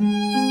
you.